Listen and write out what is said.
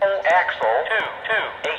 Axle two.